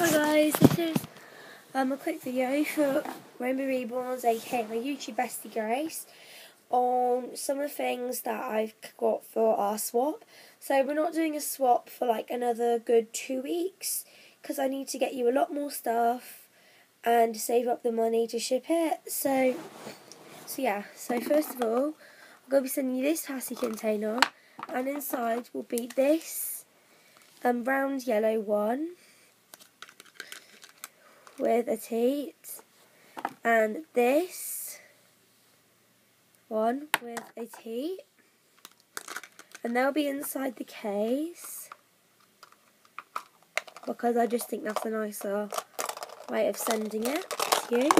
Hi guys, this is um, a quick video for Rainbow Reborns, aka my YouTube bestie Grace, on some of the things that I've got for our swap. So we're not doing a swap for like another good two weeks, because I need to get you a lot more stuff and save up the money to ship it. So, so yeah, so first of all, I'm going to be sending you this Tassie container, and inside will be this um, round yellow one with a teat and this one with a teat and they'll be inside the case. Because I just think that's a nicer way of sending it to you.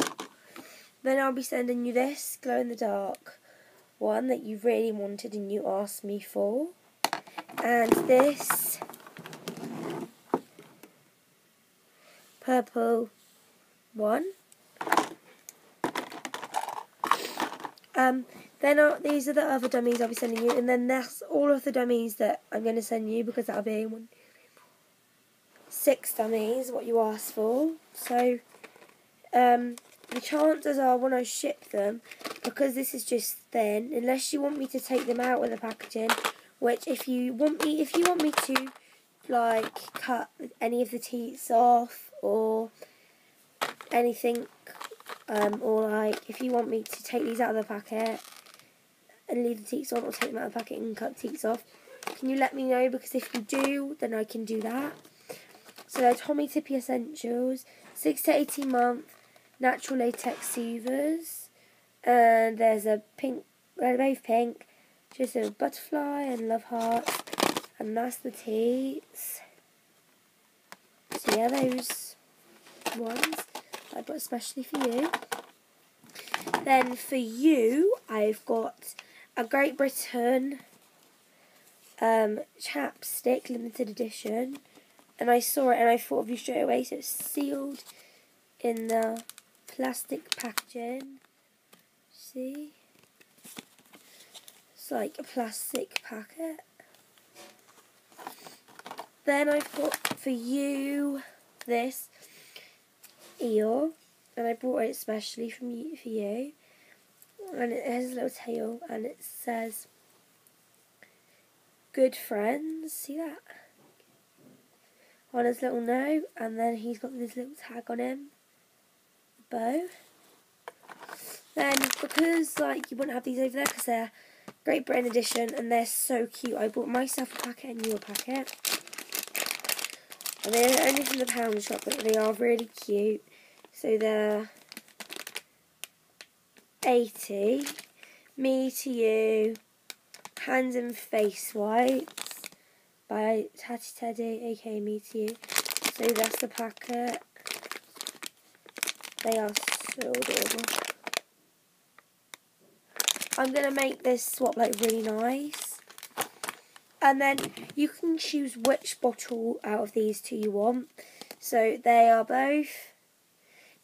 Then I'll be sending you this glow in the dark one that you really wanted and you asked me for. And this purple one. Um, then these are the other dummies I'll be sending you, and then that's all of the dummies that I'm going to send you because that'll be one, six dummies, what you asked for. So, um, the chances are when I ship them, because this is just thin, unless you want me to take them out with the packaging, which if you want me, if you want me to, like, cut any of the teats off, or anything um, or like if you want me to take these out of the packet and leave the teats on or take them out of the packet and cut teats off can you let me know? Because if you do then I can do that. So they're Tommee Tippee Essentials 6 to 18 month natural latex soothers and there's a pink red wave pink just a butterfly and love heart and that's the teats. So yeah those ones I bought especially for you. Then for you, I've got a Great Britain um, chapstick limited edition, and I saw it and I thought of you straight away. So it's sealed in the plastic packaging. See, it's like a plastic packet. Then I've got for you this eel, and I brought it especially from you, for you. And it has a little tail, and it says "Good friends." See that? On his little note, and then he's got this little tag on him, bow. Then because like you wouldn't have these over there because they're Great Britain edition and they're so cute. I bought myself a packet and you a packet. And they're only from the pound shop, but they are really cute. So they're 80. Me to You, Hands and Face Wipes by Tatty Teddy, aka Me to You. So that's the packet. They are so adorable. I'm going to make this swap like really nice. And then you can choose which bottle out of these two you want. So they are both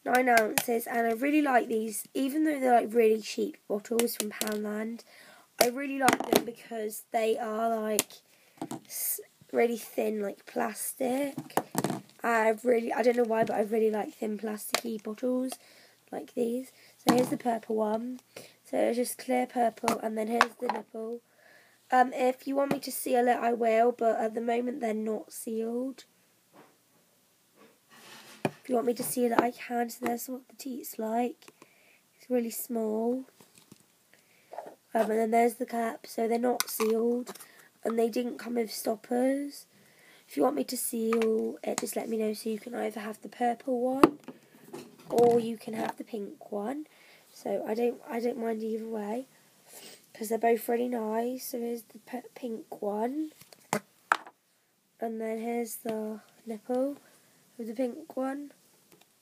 nine ounces, and I really like these, even though they're like really cheap bottles from Poundland. I really like them because they are like really thin, like plastic. I really, I don't know why, but I really like thin plasticky bottles like these. So here's the purple one. So it's just clear purple, and then here's the nipple. Um, if you want me to seal it, I will, but at the moment they're not sealed. If you want me to see it, I can. So there's what the teat's like. It's really small. Um, and then there's the cap. So they're not sealed. And they didn't come with stoppers. If you want me to seal it, just let me know. So you can either have the purple one. Or you can have the pink one. So I don't, I don't mind either way. Because they're both really nice. So here's the pink one. And then here's the nipple with the pink one.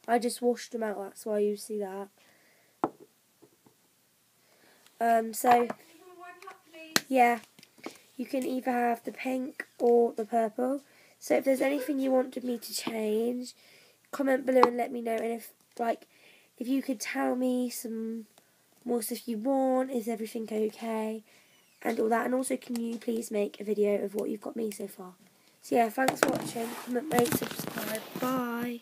I just washed them out, that's why you see that. Um, so, yeah, you can either have the pink or the purple. So if there's anything you wanted me to change, comment below and let me know. And if, like, if you could tell me some more stuff you want, is everything okay, and all that. And also, can you please make a video of what you've got me so far? So yeah, thanks for watching. Comment, rate, subscribe. Bye.